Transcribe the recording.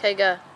Okay, go.